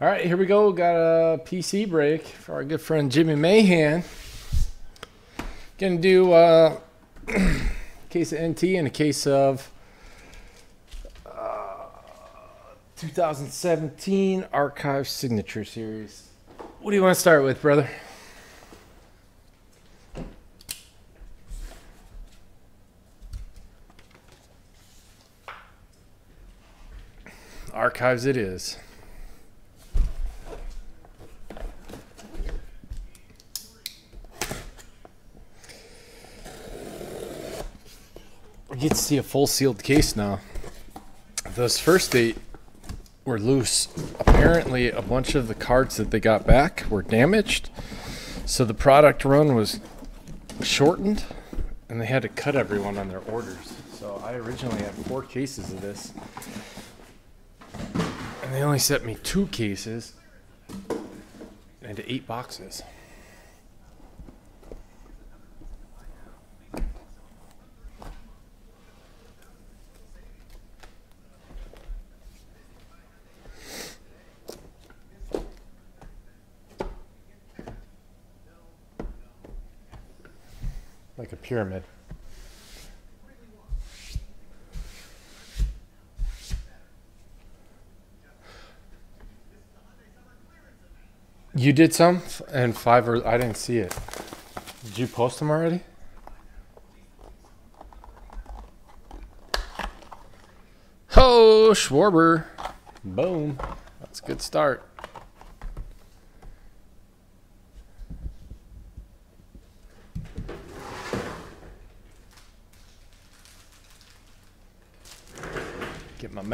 All right, here we go. Got a PC break for our good friend Jimmy Mahan. Gonna do uh, a case of NT and a case of uh, 2017 Archive Signature Series. What do you want to start with, brother? Archives it is. Get to see a full sealed case now. Those first eight were loose. Apparently, a bunch of the cards that they got back were damaged. So the product run was shortened and they had to cut everyone on their orders. So I originally had four cases of this. And they only sent me two cases and eight boxes. Pyramid. You did some, and five or I didn't see it. Did you post them already? Ho, Schwarber. Boom. That's a good start.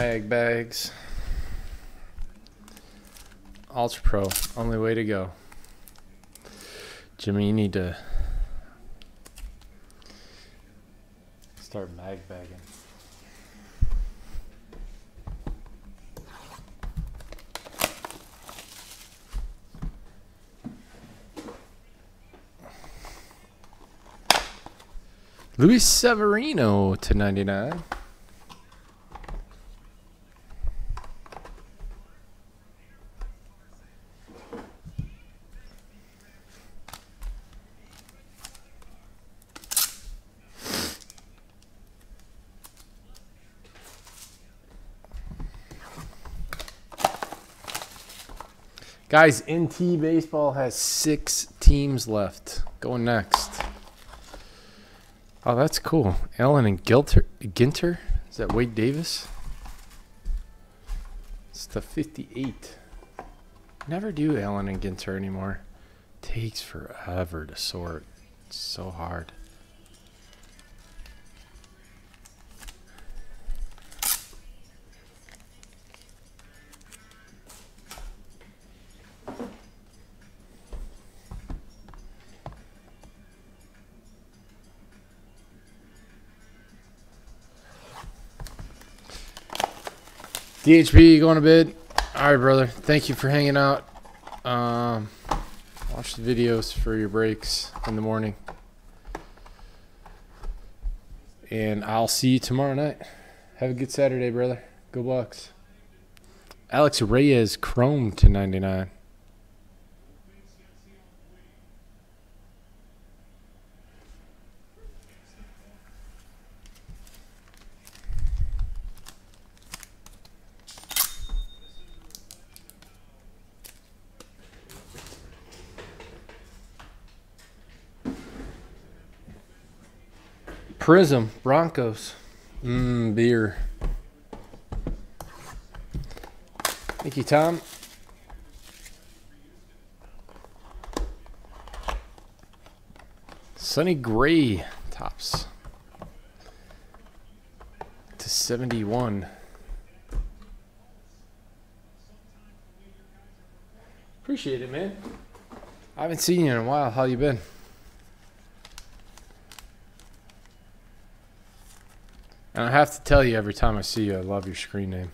Mag bags. Ultra Pro, only way to go. Jimmy, you need to start mag bagging. Luis Severino to 99. Guys, NT Baseball has six teams left. Going next. Oh, that's cool. Allen and Gilter, Ginter? Is that Wade Davis? It's the 58. Never do Allen and Ginter anymore. Takes forever to sort. It's so hard. DHB going to bed. All right, brother. Thank you for hanging out. Um, watch the videos for your breaks in the morning. And I'll see you tomorrow night. Have a good Saturday, brother. Go Bucks. Alex Reyes Chrome to 99. Prizm Broncos. Mmm, beer. Thank you, Tom. Sonny Gray Topps to 71. Appreciate it, man. I haven't seen you in a while. How you been? And I have to tell you every time I see you, I love your screen name.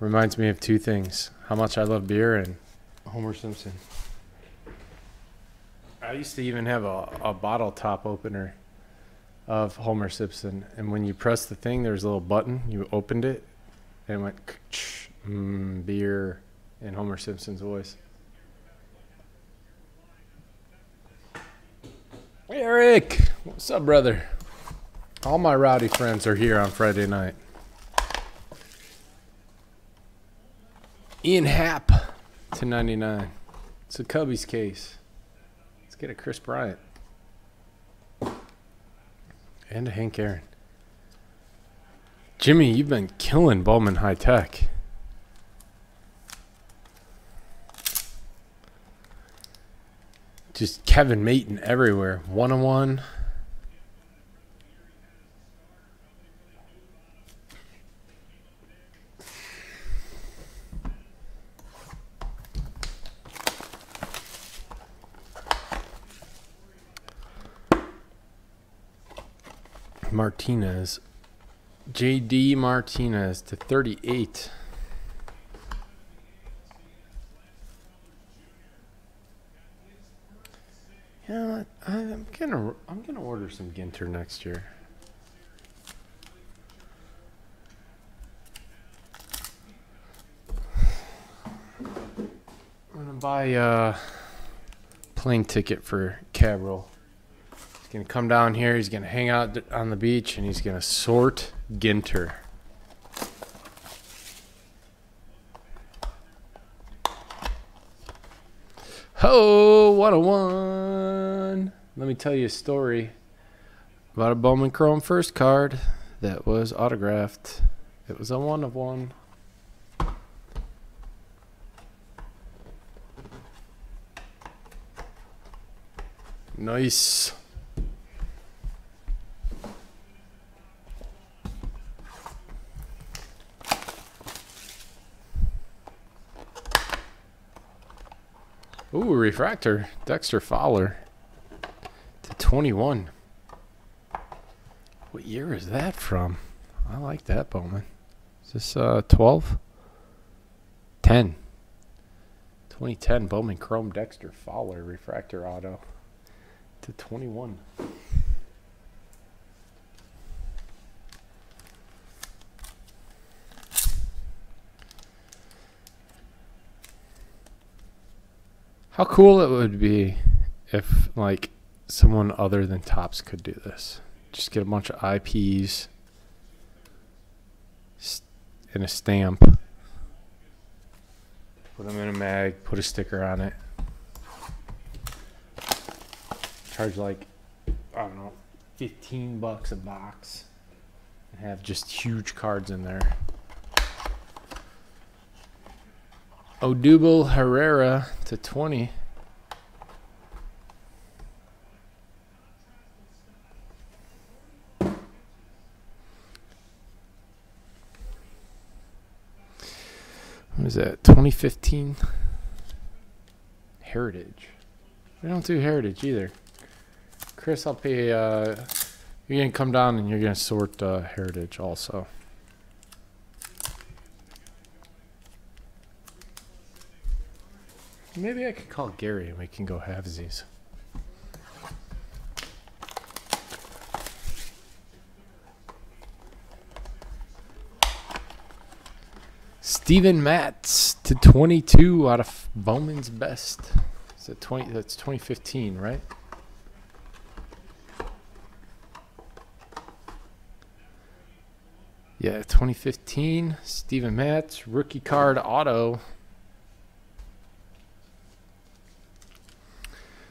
Reminds me of two things how much I love beer and Homer Simpson. I used to even have a, a bottle top opener of Homer Simpson. And when you press the thing, there's a little button. You opened it and it went. mm, beer in Homer Simpson's voice. Eric, what's up, brother? All my rowdy friends are here on Friday night. Ian Happ to 99. It's a Cubby's case. Let's get a Kris Bryant. And a Hank Aaron. Jimmy, you've been killing Bowman High Tek. Just Kevin Maitan everywhere. One on one. Martinez. JD Martinez to 38. Yeah, I'm gonna I'm gonna order some Ginter next year. I'm gonna buy a plane ticket for Cabral. He's gonna come down here. He's gonna hang out on the beach, and he's gonna sort Ginter. Ho, 101. Let me tell you a story about a Bowman Chrome first card that was autographed. It was a one of one. Nice. Ooh, refractor. Dexter Fowler to 21. What year is that from? I like that Bowman. Is this uh 12? 10. 2010 Bowman Chrome Dexter Fowler refractor auto to 21. How cool it would be if like someone other than Topps could do this. Just get a bunch of IPs and a stamp. Put them in a mag, put a sticker on it. Charge like I don't know, 15 bucks a box and have just huge cards in there. Odubel Herrera to 20. What is that? 2015 Heritage. We don't do Heritage either. Chris, I'll pay. Uh, you're gonna come down and you're gonna sort uh, Heritage also. Maybe I could call Gary and we can go halvesies. Steven Matz to 22 out of Bowman's best. That 20? That's 2015, right? Yeah, 2015. Steven Matz, rookie card auto.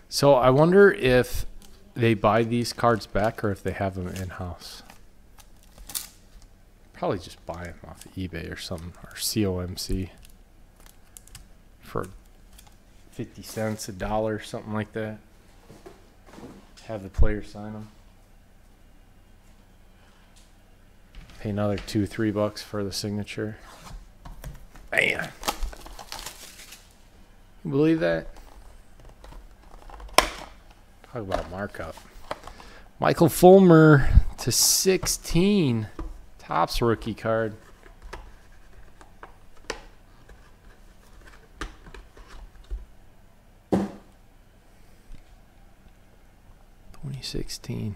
So I wonder if they buy these cards back or if they have them in house. Probably just buy them off of eBay or something or COMC for 50 cents, a dollar, something like that. Have the player sign them. Pay another two, three bucks for the signature. Man. You believe that? Talk about markup. Michael Fulmer to 16. Topps rookie card. Twenty sixteen.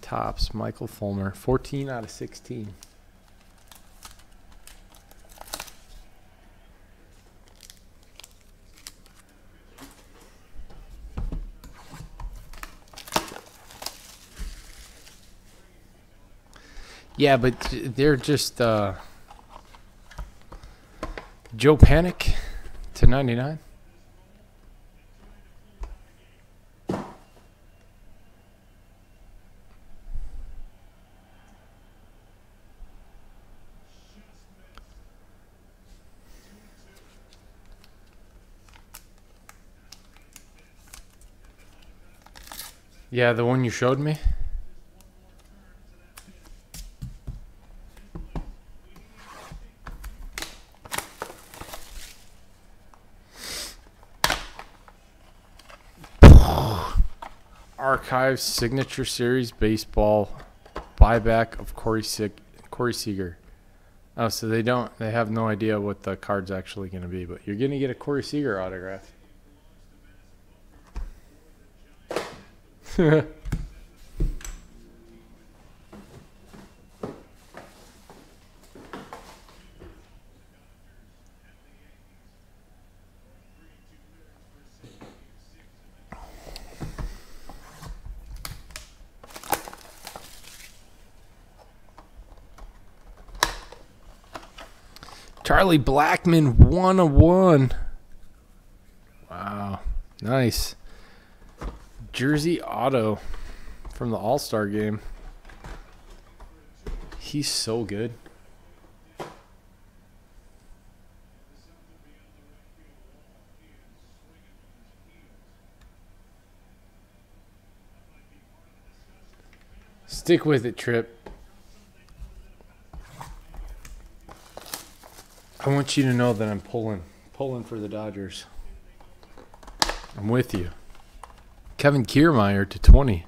Topps Michael Fulmer. Fourteen out of sixteen. Yeah, but they're just uh, Joe Panik to 99. Yeah, the one you showed me. Archives Signature Series Baseball buyback of Corey Sig- Corey Seager. Oh, so they don't they have no idea what the card's actually going to be, but you're going to get a Corey Seager autograph. Charlie Blackmon one of one. Wow, nice. Jersey Auto from the All Star game. He's so good. Stick with it, Trip. I want you to know that I'm pulling, pulling for the Dodgers. I'm with you. Kevin Kiermaier to 20.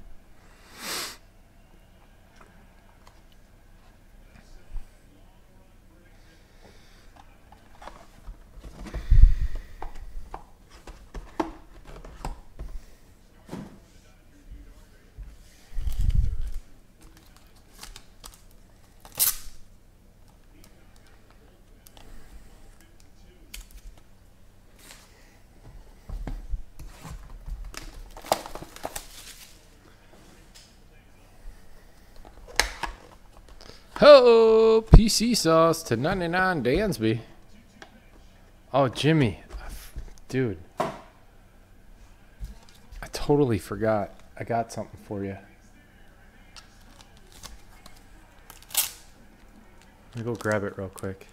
Sauce to 99 Dansby. Oh, Jimmy. Dude. I totally forgot. I got something for you. Let me go grab it real quick.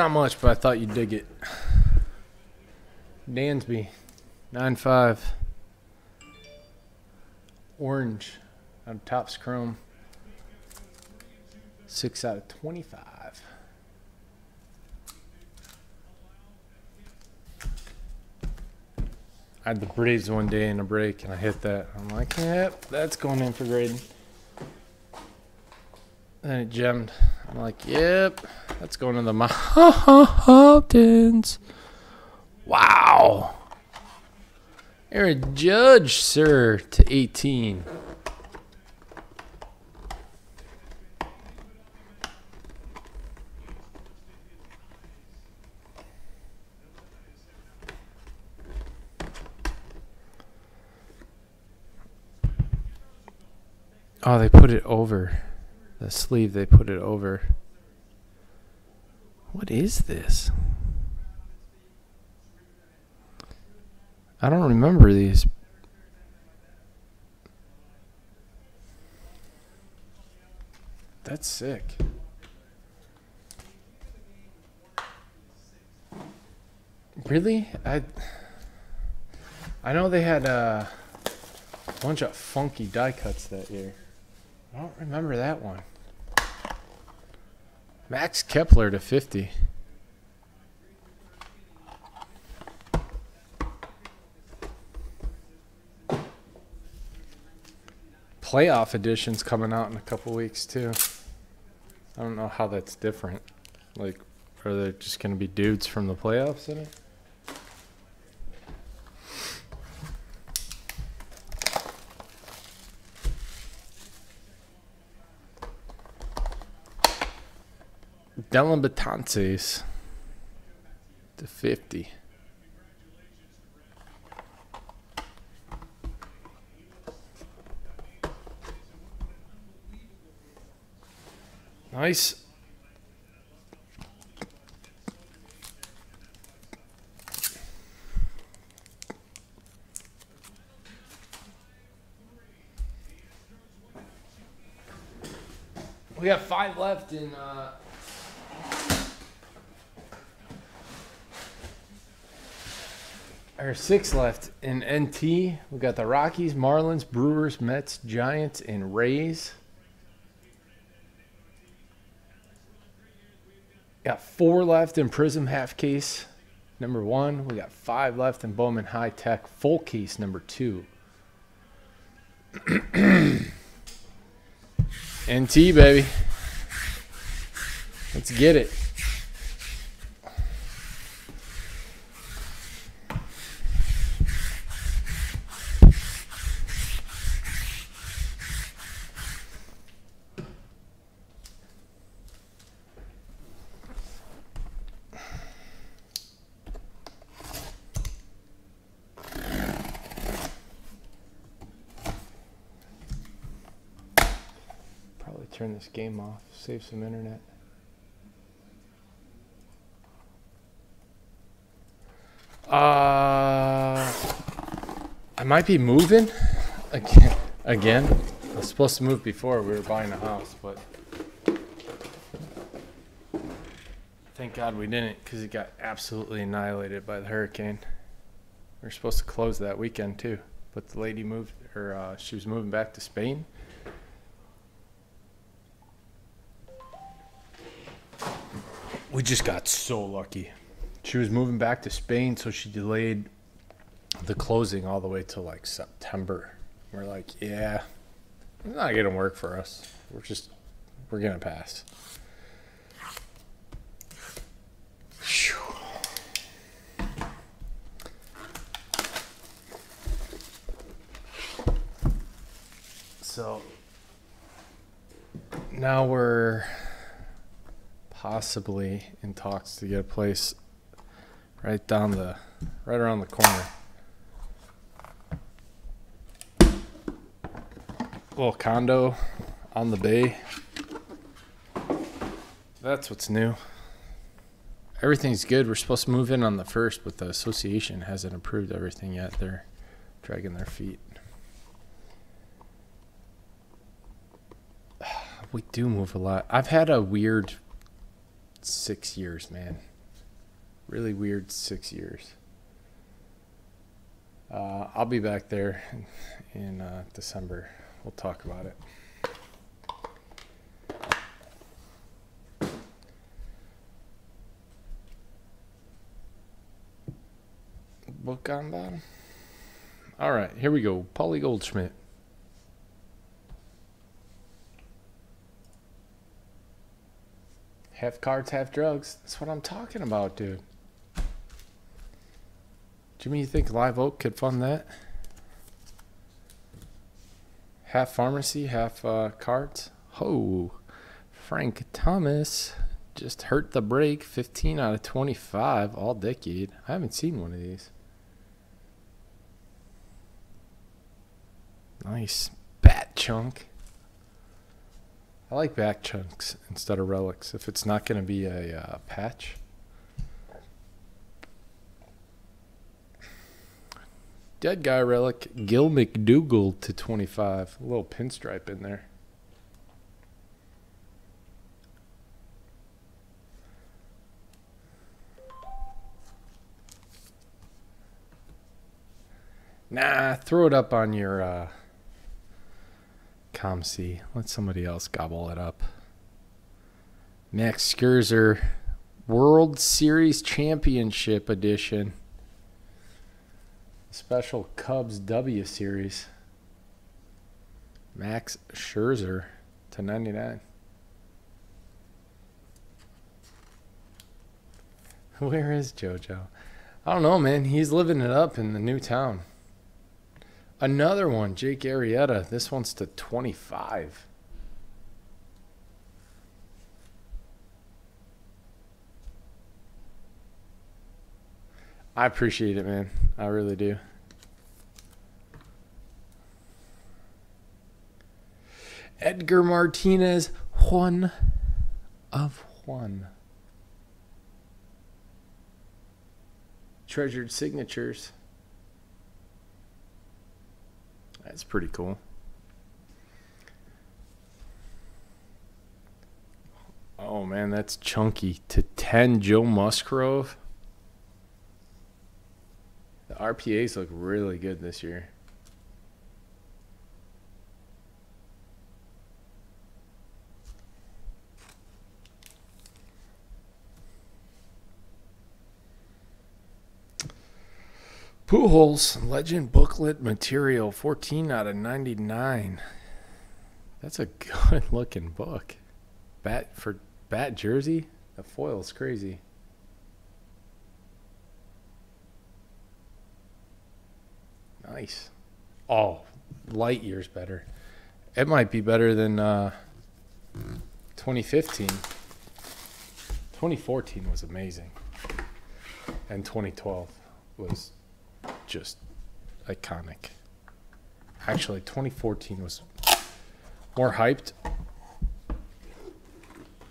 Not much, but I thought you'd dig it. Dansby, 9 5. Orange on Topps Chrome. 6 out of 25. I had the Braves one day in a break and I hit that. I'm like, yep, that's going in for grading. Then it gemmed. I'm like, yep, that's going to the mountains. Wow. Aaron Judge, sir, to 18. Oh, they put it over. The sleeve, they put it over. What is this? I don't remember these. That's sick. Really? I I know they had uh, a bunch of funky die cuts that year. I don't remember that one. Max Kepler to 50. playoff edition's coming out in a couple weeks too. I don't know how that's different. Like, are there just going to be dudes from the playoffs in it? Dellin Betances to 50. Nice. We got five left in uh, or six left in NT. We got the Rockies, Marlins, Brewers, Mets, Giants, and Rays. Got four left in Prizm half case number one. We got five left in Bowman High Tek full case number two. NT baby. Let's get it. Probably turn this game off, save some internet. Uh, I might be moving again. Again, I was supposed to move before we were buying a house, but thank God we didn't because it got absolutely annihilated by the hurricane. We were supposed to close that weekend too, but the lady moved, or uh, she was moving back to Spain. We just got so lucky. She was moving back to Spain, so she delayed the closing all the way till like September. We're like, yeah, it's not gonna work for us. We're just, we're gonna pass. So now we're possibly in talks to get a place right down the right around the corner. Little condo on the bay. That's what's new. Everything's good. We're supposed to move in on the first, but the association hasn't approved everything yet. They're dragging their feet. We do move a lot. I've had a weird six years, man. Really weird six years. Uh, I'll be back there in, uh, December. We'll talk about it. Book on bottom. All right, here we go. Paulie Goldschmidt. Half cards, half drugs. That's what I'm talking about, dude. Jimmy, you mean you think Live Oak could fund that? Half pharmacy, half uh, cards. Oh, Frank Thomas just hurt the break. 15 out of 25 all decade. I haven't seen one of these. Nice bat chunk. I like back chunks instead of relics if it's not going to be a uh, patch. Dead guy relic, Gil McDougald to 25. A little pinstripe in there. Nah, throw it up on your uh, COMC. Let somebody else gobble it up. Max Scherzer, World Series Championship Edition. Special Cubs W Series. Max Scherzer to 99. Where is JoJo? I don't know, man. He's living it up in the new town. Another one, Jake Arrieta. This one's to 25. I appreciate it, man. I really do. Edgar Martinez, one of one. Treasured signatures. That's pretty cool. Oh man, that's chunky. To 10 Joe Musgrove. The RPAs look really good this year. Pujols Legend Booklet Material 14 out of 99. That's a good looking book. Bat for bat jersey? The foil's crazy. Nice. Oh, light years better. It might be better than uh, 2015. 2014 was amazing. And 2012 was just iconic. Actually, 2014 was more hyped.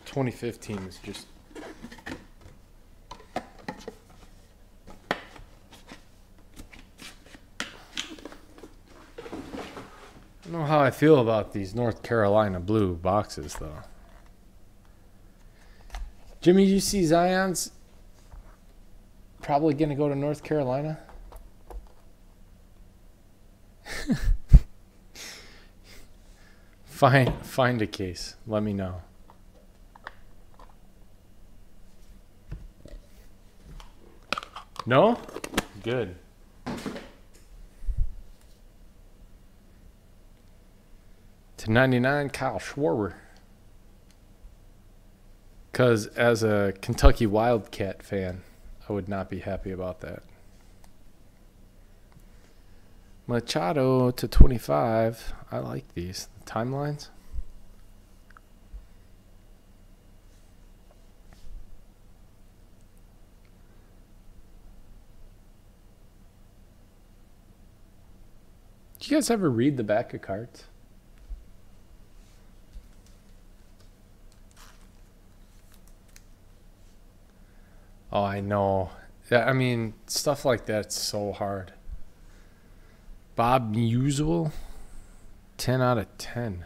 2015 is just. I don't know how I feel about these North Carolina blue boxes, though. Jimmy, you see Zion's probably going to go to North Carolina? find find a case. Let me know. No? Good. To 99, Kyle Schwarber. Because as a Kentucky Wildcat fan, I would not be happy about that. Machado to 25. I like these timelines. Do you guys ever read the back of cards? Oh, I know. I mean, stuff like that's so hard. Bob Musial, 10 out of 10.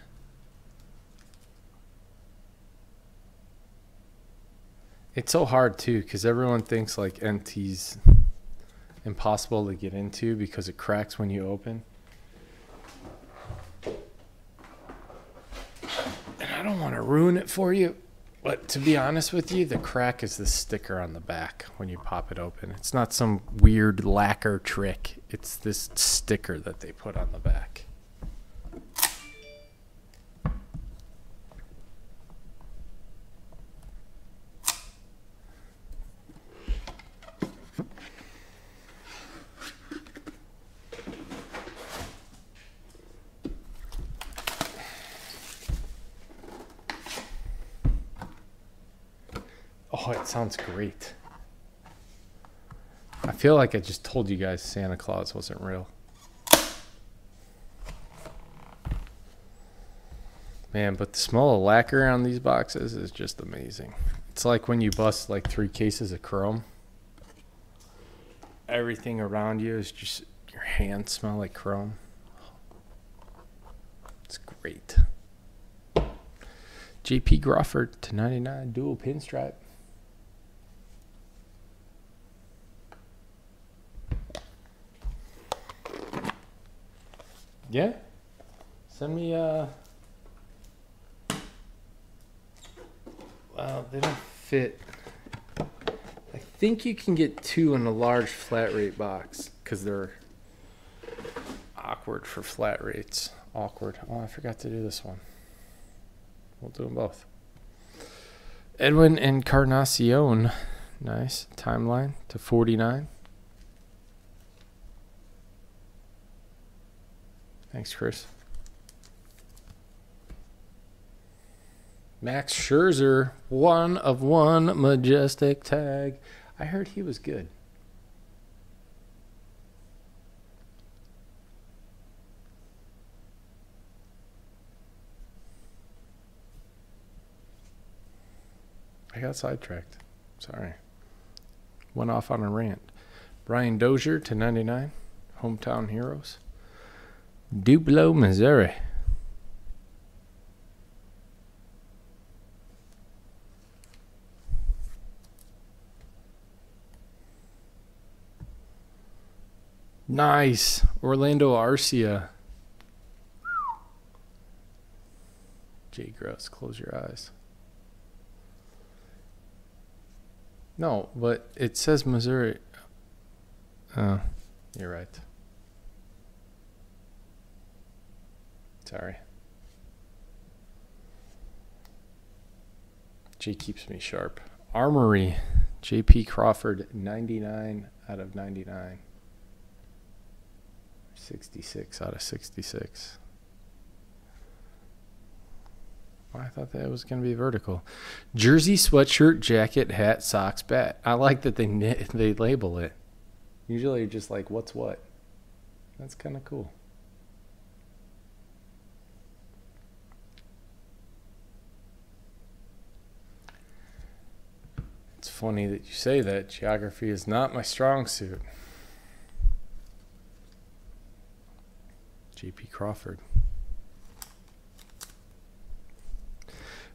It's so hard too because everyone thinks like NT's impossible to get into because it cracks when you open. And I don't want to ruin it for you, but to be honest with you, the crack is the sticker on the back when you pop it open. It's not some weird lacquer trick. It's this sticker that they put on the back. Oh, it sounds great. I feel like I just told you guys Santa Claus wasn't real. Man, but the smell of lacquer on these boxes is just amazing. It's like when you bust like three cases of chrome. Everything around you is just your hands smell like chrome. It's great. JP Crawford to 99 dual pinstripe. Yeah. Send me uh Well, they don't fit. I think you can get two in a large flat rate box because they're awkward for flat rates. awkward. Oh, I forgot to do this one. We'll do them both. Edwin and Encarnacion. Nice. Timeline to 49. Thanks, Chris. Max Scherzer, one of one majestic tag. I heard he was good. I got sidetracked. Sorry. Went off on a rant. Brian Dozier to 99. Hometown Heroes. Tupelo, Missouri. Nice. Orlando Arcia. Jay Gross, close your eyes. No, but it says Missouri. Oh, you're right. Sorry. Jay keeps me sharp. Armory, JP Crawford, 99 out of 99. 66 out of 66. I thought that was going to be vertical. Jersey sweatshirt, jacket, hat, socks, bat. I like that they knit they label it. Usually, just like what's what. That's kind of cool. Funny that you say that. Geography is not my strong suit. JP Crawford.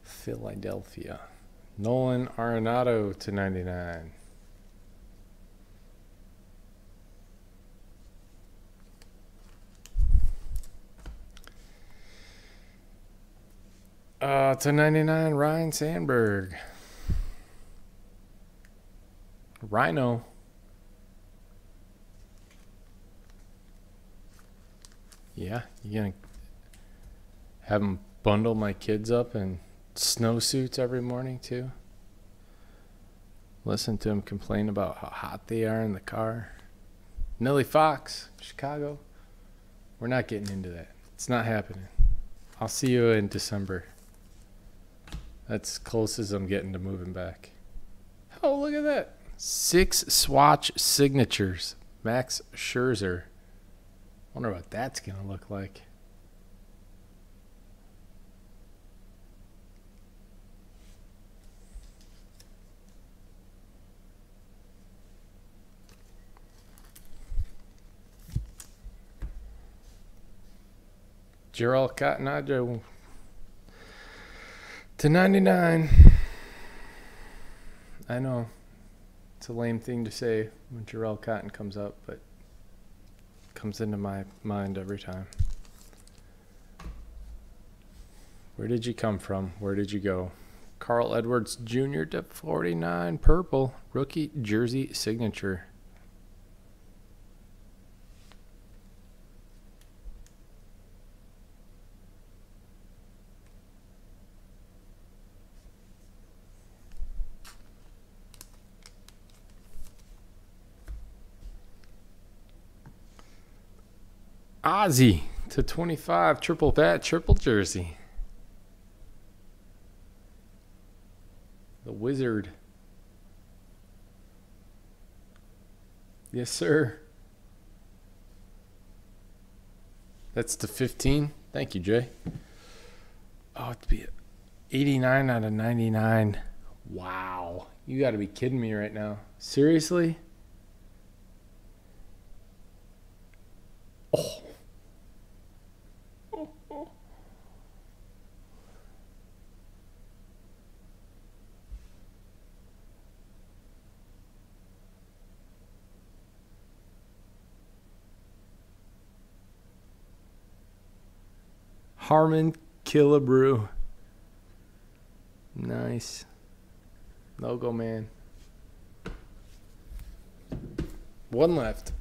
Philadelphia. Nolan Arenado to 99. Uh, to 99, Ryne Sandberg. Rhino. Yeah, you gonna have them bundle my kids up in snowsuits every morning too? Listen to them complain about how hot they are in the car. Nellie Fox, Chicago. We're not getting into that. It's not happening. I'll see you in December. That's close as I'm getting to moving back. Oh, look at that. Six swatch signatures. Max Scherzer. Wonder what that's going to look like. Jharel Cotton to 99. I know it's a lame thing to say when Jharel Cotton comes up, but comes into my mind every time. Where did you come from? Where did you go? Carl Edwards Jr. to 49 purple rookie jersey signature. Ozzy to 25, triple bat, triple jersey. The Wizard. Yes, sir. That's the 15. Thank you, Jay. Oh, it'd be 89 out of 99. Wow. You got to be kidding me right now. Seriously? Oh. Harmon Killebrew. Nice. Logo man. One left.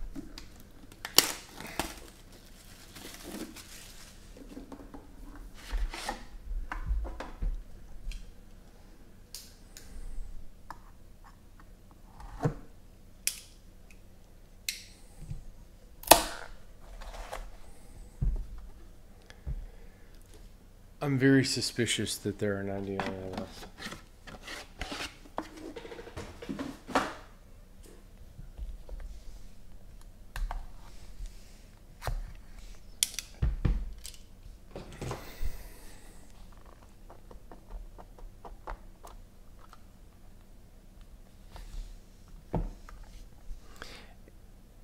I'm very suspicious that there are 99 of us.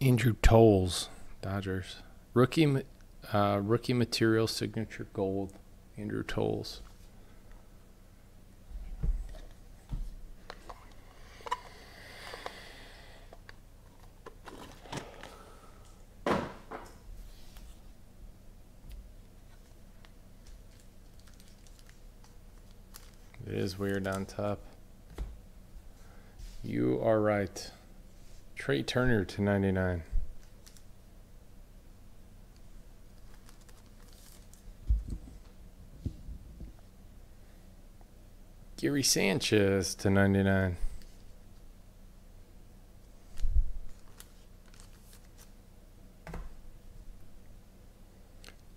Andrew Toles, Dodgers. Rookie uh, rookie material signature gold. Andrew Toles. It is weird on top. You are right. Trea Turner to 99. Gary Sanchez to 99.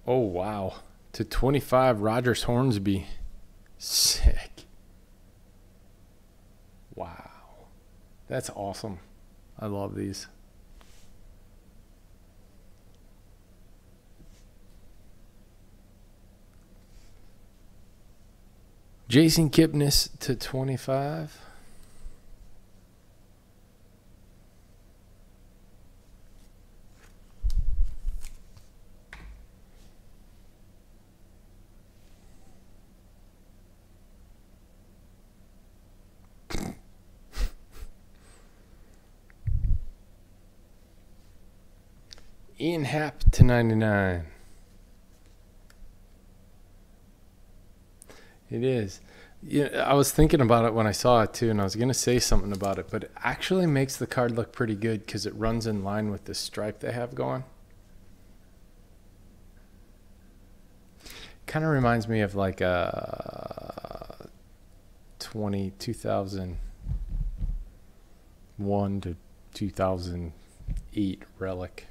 Oh, wow. To 25, Rogers Hornsby. Sick. Wow. That's awesome. I love these. Jason Kipnis to 25. Ian Happ to 99. It is. Yeah, I was thinking about it when I saw it too, and I was going to say something about it, but it actually makes the card look pretty good because it runs in line with the stripe they have going. Kind of reminds me of like a 20, 2001 to 2008 relic.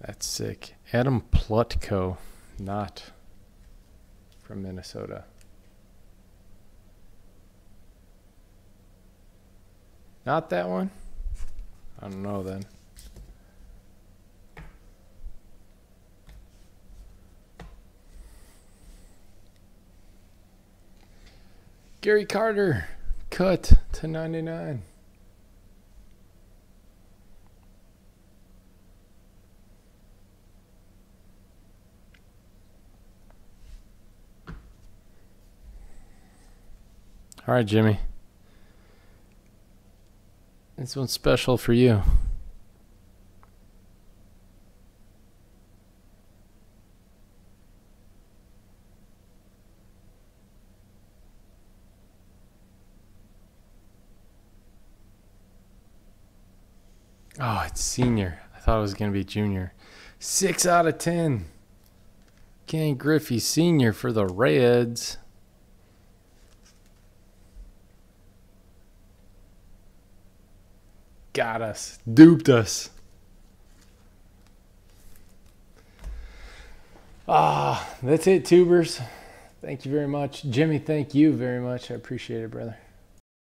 That's sick. Adam Plutko, not from Minnesota. Not that one? I don't know then. Gary Carter, cut to 99. All right, Jimmy. This one's special for you. Oh, it's senior. I thought it was going to be junior. Six out of ten. Ken Griffey Sr. for the Reds. Got us. Duped us. Ah, that's it, tubers. Thank you very much. Jimmy, thank you very much. I appreciate it, brother.